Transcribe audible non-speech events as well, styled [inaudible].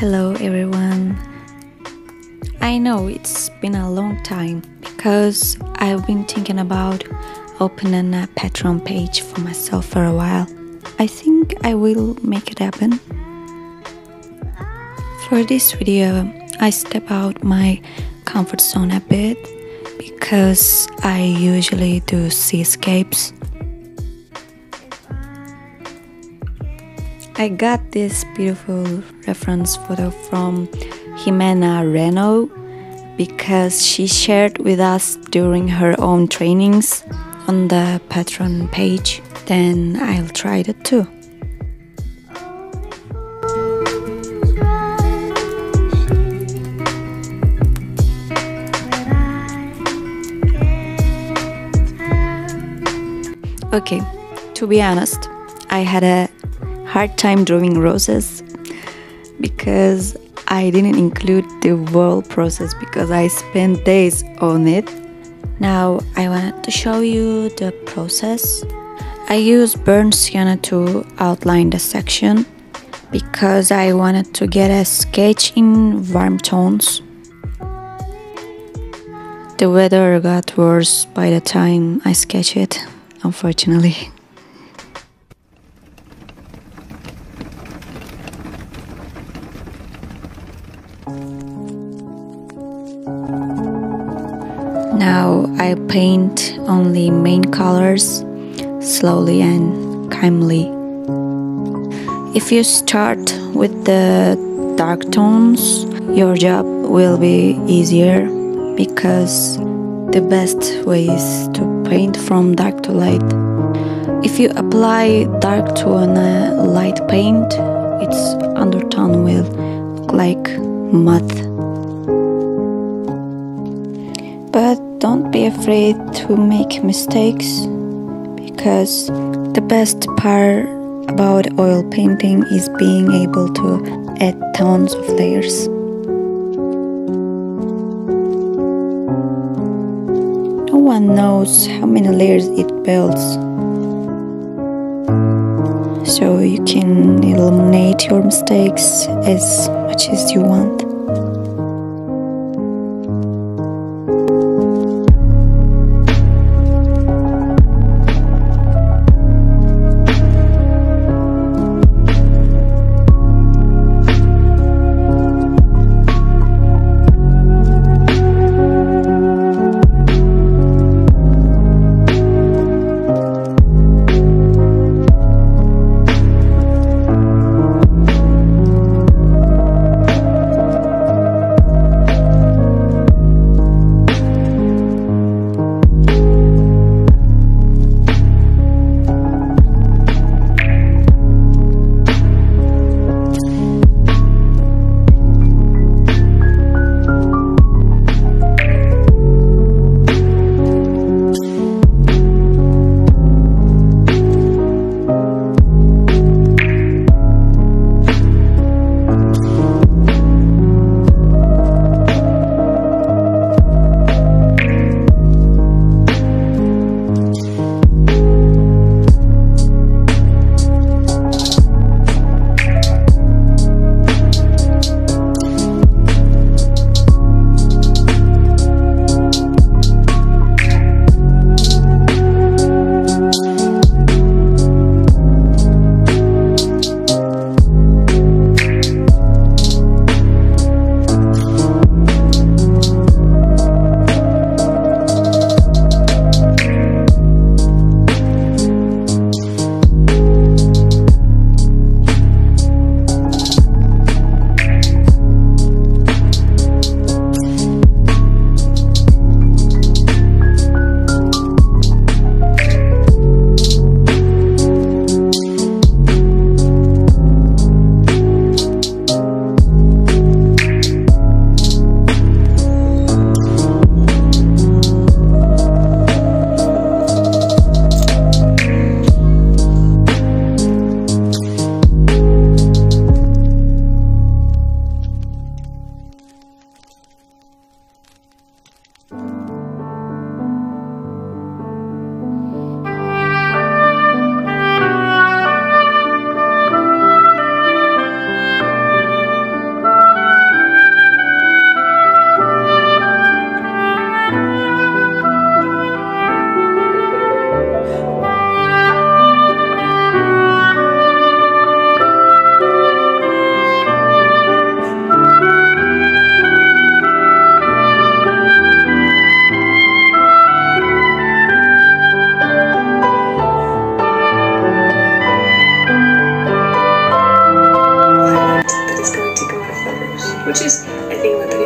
everyone. I know it's been a long time because I've been thinking about opening a Patreon page for myself for a while. I think I will make it happen. For this video, I step out my comfort zone a bit because I usually do seascapes I got this beautiful reference photo from Jimena Reno because she shared with us during her own trainings on the Patreon page. Then I'll try it too. Okay, to be honest, I had a hard time drawing roses because I didn't include the whole process because I spent days on it. Now I wanted to show you the process. I used burnt sienna to outline the section because I wanted to get a sketch in warm tones. The weather got worse by the time I sketched it, unfortunately. [laughs] I paint only main colors slowly and calmly. If you start with the dark tones, your job will be easier because the best way is to paint from dark to light. If you apply dark to a light paint, its undertone will look like mud. Afraid to make mistakes because the best part about oil painting is being able to add tons of layers. No one knows how many layers it builds. So you can eliminate your mistakes as much as you want. which is I think. the